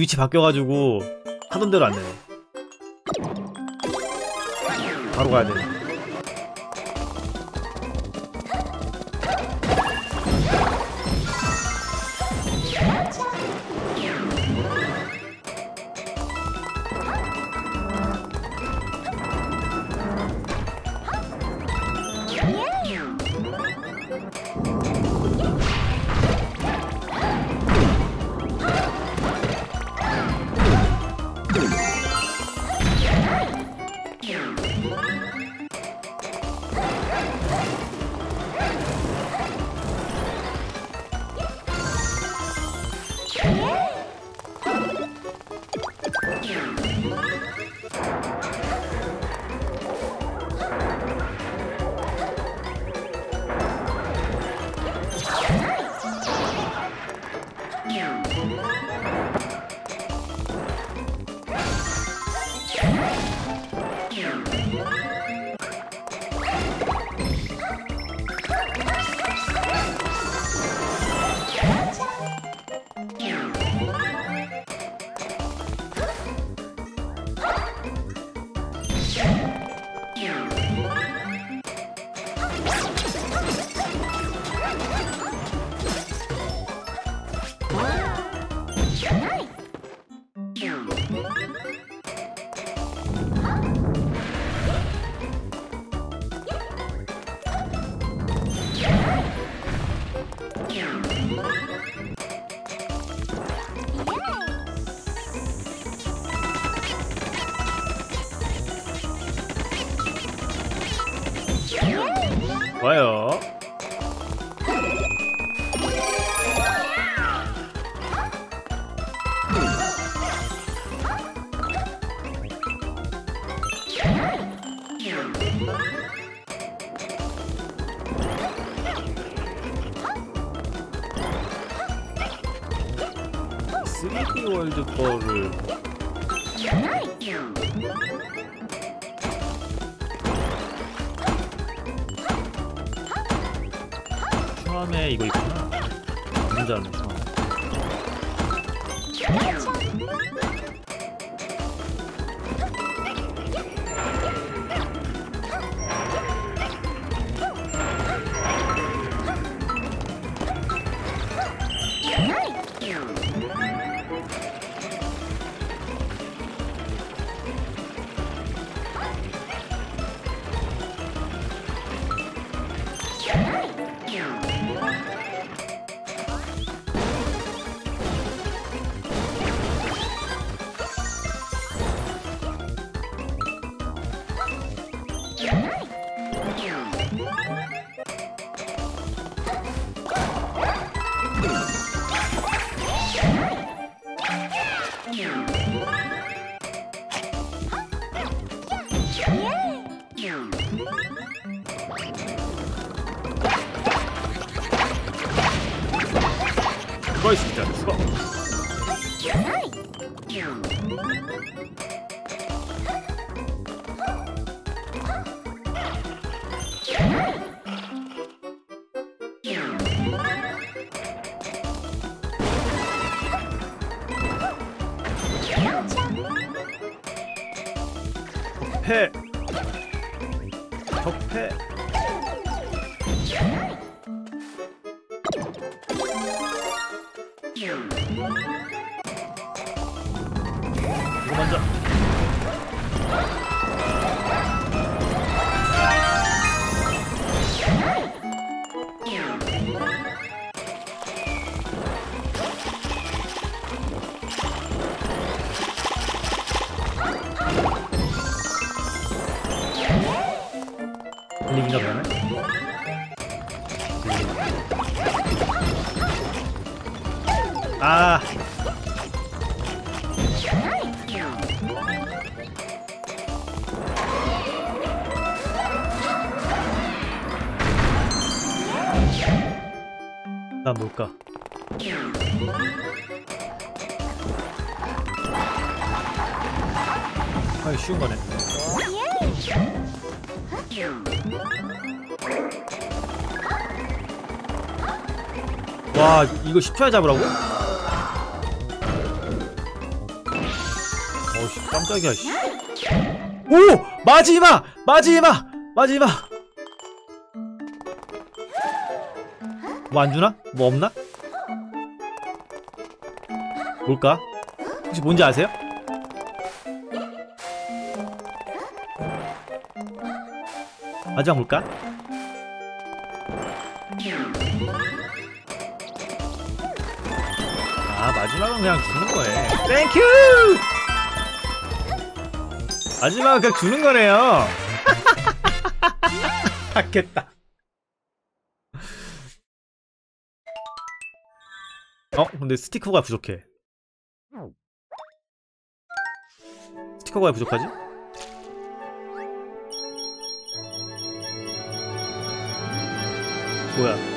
위치 바뀌어가지고 하던 대로 안 되네. 바로 가야 돼. Yeah. 좋아요. 쓰리디 월드 거를 처음에 이거 있구나. 남자는 처음. ごい好きなですよ。へえ 분위기가 변해? 아. 나 뭘까? 아, 쉬운 거네. 와, 이거 10초에 잡으라고? 어씨 깜짝이야 씨. 오 마지막 마지막 마지막 뭐 안 주나? 뭐 없나? 뭘까? 혹시 뭔지 아세요? 마지막 뭘까? 아 마지막은 그냥 주는 거네. Thank you 마지막은 그냥 주는 거네요. 닫겠다. 어 근데 스티커가 부족해. 스티커가 왜 부족하지? 不会